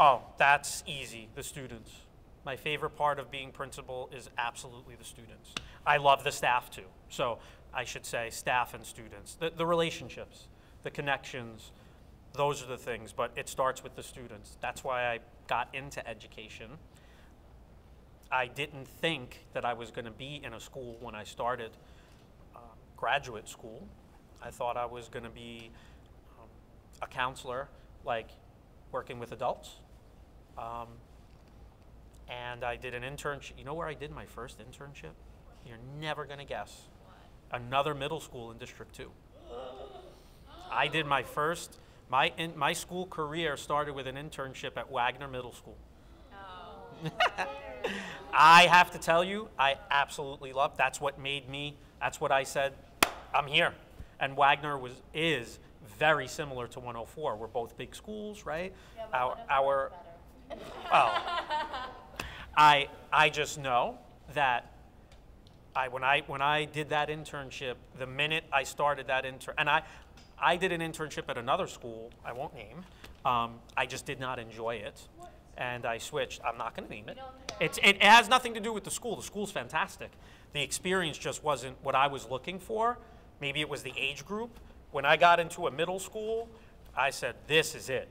Oh, that's easy, the students. My favorite part of being principal is absolutely the students. I love the staff too. So I should say staff and students. The, the relationships, the connections, those are the things, but it starts with the students. That's why I got into education. I didn't think that I was going to be in a school when I started uh, graduate school. I thought I was going to be um, a counselor, like working with adults. Um, and I did an internship. You know where I did my first internship? You're never going to guess. Another middle school in District 2. I did my first, my, in, my school career started with an internship at Wagner Middle School. Oh. I have to tell you, I absolutely love. That's what made me. That's what I said. I'm here, and Wagner was is very similar to 104. We're both big schools, right? Yeah, our them's our. Well, I I just know that I when I when I did that internship, the minute I started that intern, and I I did an internship at another school. I won't name. Um, I just did not enjoy it, and I switched. I'm not going to name it. It's it has nothing to do with the school. The school's fantastic. The experience just wasn't what I was looking for. Maybe it was the age group. When I got into a middle school, I said, "This is it.